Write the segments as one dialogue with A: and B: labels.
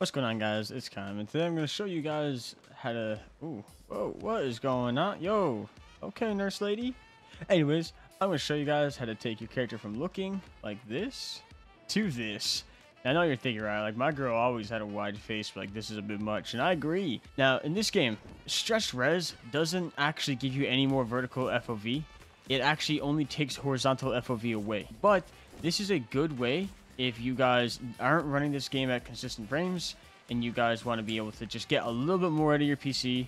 A: What's going on guys? It's Kyme and today I'm going to show you guys how to... Ooh, whoa, what is going on? Yo, okay nurse lady. Anyways, I'm going to show you guys how to take your character from looking like this to this. Now, I know you're thinking, right, like my girl always had a wide face, but like this is a bit much, and I agree. Now, in this game, stretched res doesn't actually give you any more vertical FOV. It actually only takes horizontal FOV away. But this is a good way if you guys aren't running this game at consistent frames and you guys want to be able to just get a little bit more out of your PC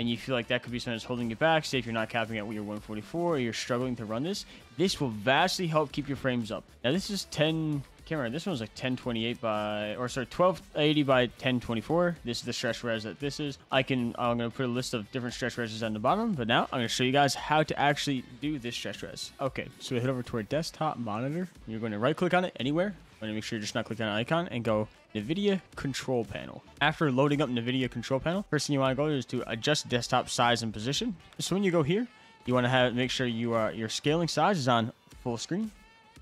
A: and you feel like that could be something that's holding you back, say if you're not capping at your 144 or you're struggling to run this, this will vastly help keep your frames up. Now this is 10 can't remember. This one's like 1028 by, or sorry, 1280 by 1024. This is the stretch res that this is. I can, I'm to put a list of different stretch reses on the bottom, but now I'm to show you guys how to actually do this stretch res. Okay, so we head over to our desktop monitor. You're going to right click on it anywhere. I'm to make sure you're just not clicking on an icon and go NVIDIA control panel. After loading up NVIDIA control panel, first thing you want to go is to adjust desktop size and position. So when you go here, you want to have make sure you are your scaling size is on full screen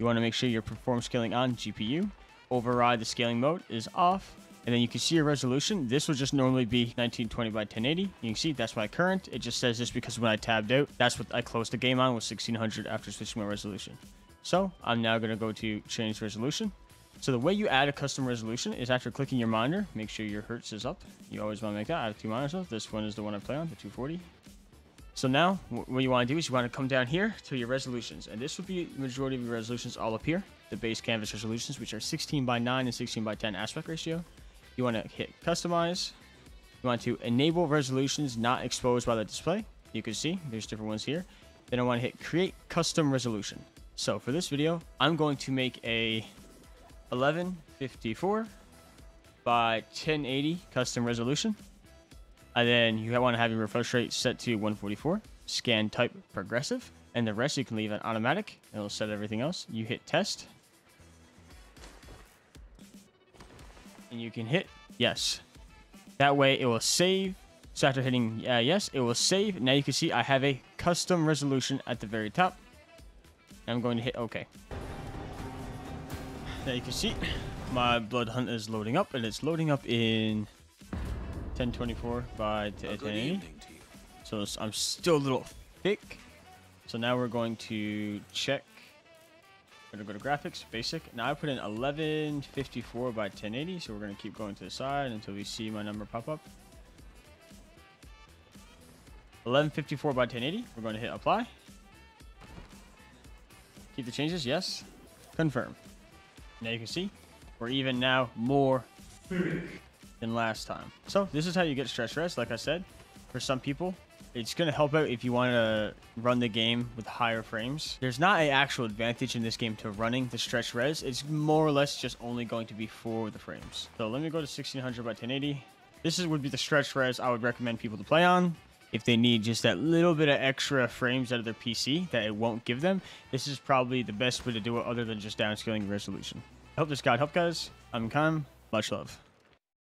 A: you want to make sure your perform scaling on GPU. Override the scaling mode is off. And then you can see your resolution. This will just normally be 1920 by 1080. You can see that's my current. It just says this because when I tabbed out, that's what I closed the game on was 1600 after switching my resolution. So I'm now going to go to change resolution. So the way you add a custom resolution is after clicking your monitor, make sure your hertz is up. You always want to make that. I have two monitors. This one is the one I play on, the 240. So now what you want to do is you want to come down here to your resolutions. And this will be the majority of your resolutions all up here. The base canvas resolutions, which are 16 by 9 and 16 by 10 aspect ratio. You want to hit customize. You want to enable resolutions not exposed by the display. You can see there's different ones here. Then I want to hit create custom resolution. So for this video, I'm going to make a 1154 by 1080 custom resolution. And then you want to have your refresh rate set to 144. Scan type progressive. And the rest you can leave it automatic. It'll set everything else. You hit test. And you can hit yes. That way it will save. So after hitting uh, yes, it will save. Now you can see I have a custom resolution at the very top. I'm going to hit OK. Now you can see my blood hunt is loading up and it's loading up in 1024 by 1080. So I'm still a little thick. So now we're going to check. We're going to go to graphics, basic. Now I put in 1154 by 1080. So we're going to keep going to the side until we see my number pop up. 1154 by 1080. We're going to hit apply. Keep the changes, yes. Confirm. Now you can see we're even now more than last time. So this is how you get stretch res. Like I said, for some people, it's going to help out if you want to run the game with higher frames. There's not an actual advantage in this game to running the stretch res. It's more or less just only going to be for the frames. So let me go to 1600 by 1080. This is, would be the stretch res I would recommend people to play on. If they need just that little bit of extra frames out of their PC that it won't give them, this is probably the best way to do it other than just downscaling resolution. I hope this guide helped, guys. I'm Kyme. Much love.